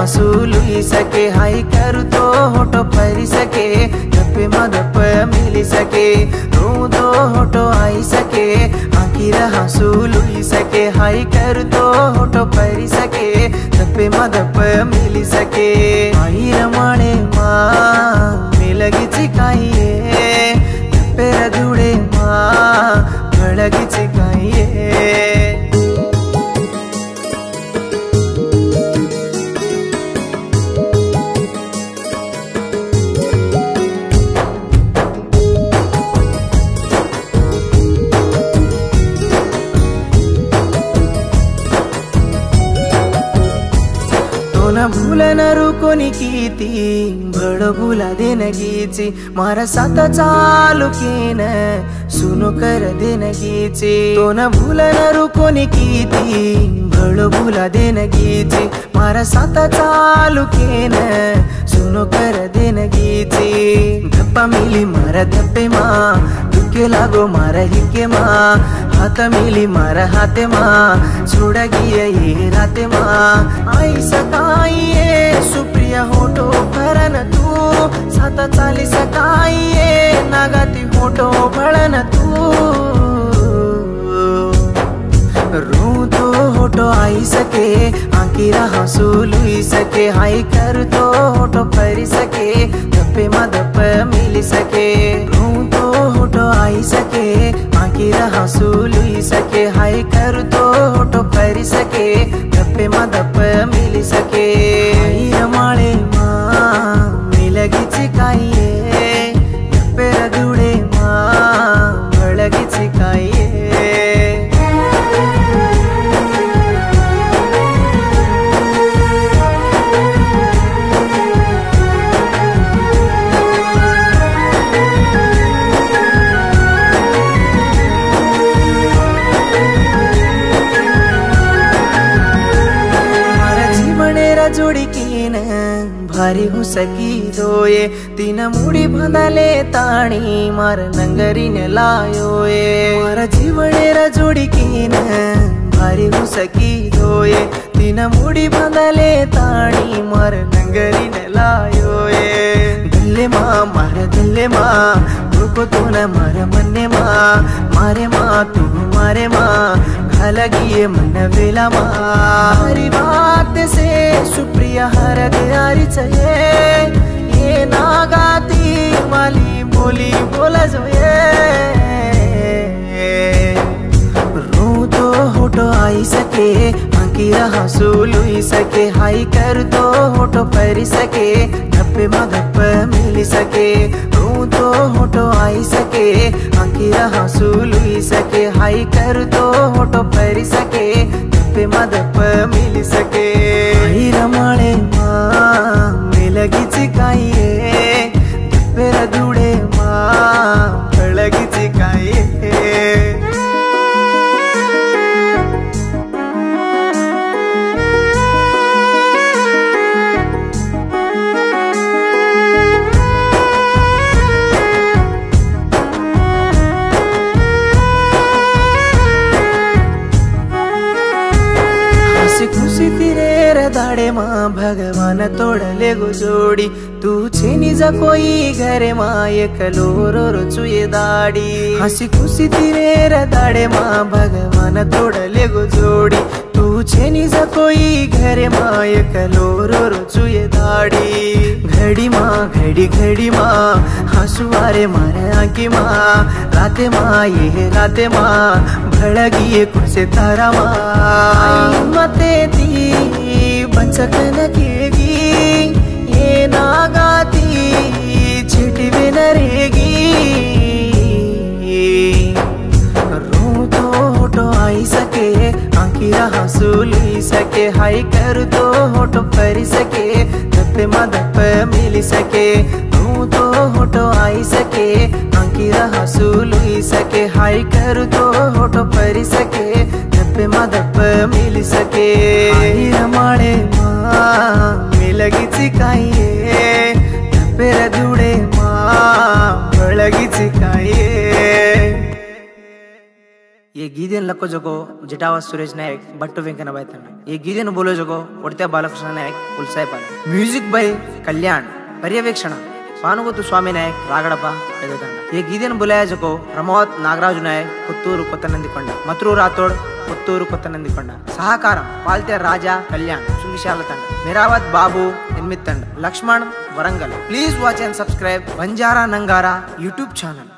हंसू Louis सके, high करू तो होटो फरी सके, जपे मधप मिली सके रोतो होटो आई सके, आखिर हंसू लुई सके, हाई करू तो होटो फरी सके, जपे मधप मिली सके। आई रमाणे ಮನಬುಲ ನರುಕೊನಿ ಕೀತಿ ಬಡಬುಲ ದಿನಗೀಚಿ ಮರ ಸತ ಚಾಲುಕೇನ ಸುನುಕರ ದಿನಗೀಚಿ ತೋನ ಬುಲ ನರುಕೊನಿ ಕೀತಿ ಬಡಬುಲ ದಿನಗೀಚಿ ಮರ ಸತ ಚಾಲುಕೇನ ಸುನುಕರ ದಿನಗೀಚಿ ದಪ್ಪ ಮಿಲಿ ಮರ ದಪ್ಪೆ ಮಾ ದುಕ್ಕೆ ಲಾಗೋ ಮರ ಹಿಕ್ಕೆ ಮಾ मिली हात मिली मार हाते मा छोड़ा ये राते मा. आई सकाइये सुप्रिया होटो भरन तू. सात चाली सकाइये नागाती होटो भळन तू. रू तो होटो आई सके आंकीरा हसू लुई सके हाई कर तो होटो परी सके. आंकीरा हंसू सके हाई कर तो होटो परी सके गप्पे मदप मिली सके। आई जोड़िकीन भारी हो सकी तीन मुड़ी भंदले ताणी, मार नंगरी ने लायो ये भारी हो सकी दो ये तीन मुड़ी भंदले ताणी, मार नंगरी ने लायो ये दिले मा, मारे दिले मा तू को तो न मारे मन्ने मा, मारे मा तू मारे मा घलगी ये मन वेला मा। हरी बात से सुप्रिया हर दयारी चाहे ये ना गाती वाली बोली बोला जो ये रो तो होटो आई सके आंकीरा रहा लुई सके, हाई कर तो होटो परी सके धप्पे मा मिली सके रू तो होटो आई सके आंकीरा रहा लुई सके, हाई कर तो होटो परी सके धप्पे मा धप्प मिली सके। दाडे मा भगवान तोडले गो जोडी। तू छेनी जा कोई घरे मा एकलो रो रो दाडी। हसी खुशी तिरे दाडे मा भगवान तोडले गो जोडी। तू छेनी जा कोई घरे मा एकलो रो रो दाडी। घडी मा, घडी घडी मा हसुवारे मारे आंकी मा। राते मा ये राते मा भळगिये कुसे तारा मा। मते ती बचकन केगी ये नागाती छिटवे नरेगी रू तो होटो आई सके आंकिरा हंसू ली सके हाई कर तो होटो परी सके धप्पे मा मिली सके। रू तो होटो आई सके आंकी की रहा सुलुई सके हाई करू तो होठो परी सके। धप्पे मा धप्प मिल सके आई रमाळे मा मिलगीची काये धप्पे रदुडे मा ಬೆಳಗಿಸಿ ಕಾಯೇ ये गीदेन लको जगो जिटावा सुरेश नायक बट्टू वेंकना बाय तंड ये गीदेन बोलो जगो ಒಡ್ತೆ ಬಾಲಕೃಷ್ಣ ನಾಯಕ್ ಉಲ್ಸಾಯ್ ಬಾಲ ಮ್ಯೂಸಿಕ್ ಬೈ ಕಲ್ಯಾಣ್ ಪರ್ಯವೇಕ್ಷಣ ಪಾನುಗುತ್ತು ಸ್ವಾಮಿ ನಾಯಕ್ ರಾಗಡಪ್ಪ ಎದೆದಂಡ ಈ ಗೀತೆಯನ್ನು ಬುಲಾಯ ಜಗೋ ಪ್ರಮೋದ್ ನಾಗರಾಜು ನಾಯಕ್ ಪುತ್ತೂರು ಕೊತ್ತನಂದಿಕೊಂಡ ಮತ್ರು ರಾಥೋಡ್ ಪುತ್ತೂರು ಕೊತ್ತನಂದಿಕೊಂಡ ಸಹಕಾರ ಪಾಲ್ತೆ ರಾಜ ಕಲ್ಯಾಣ್ ಸುಂಗಿಶಾಲ ತಂಡ ಮೆರಾವತ್ ಬಾಬು ಎನ್ಮಿತ್ ತಂಡ Laxman Warangal please watch and subscribe Banjara Nangara YouTube channel